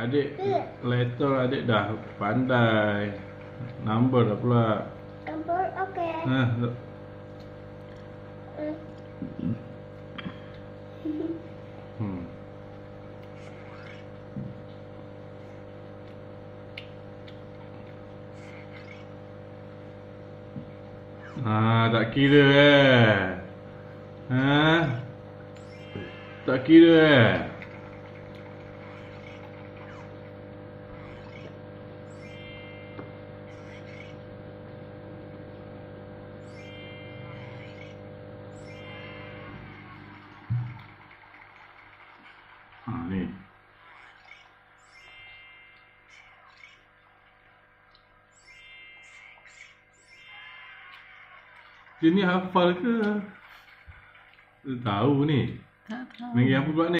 Adik letter adik dah pandai. Number dah pula. Nombor okey. Ha. Hmm. Ha, tak kira eh. Ha? Tak kira eh. Ni. Dia ni hafal ke? Dia tahu ni. Tak tahu. Negeri apa pula ni?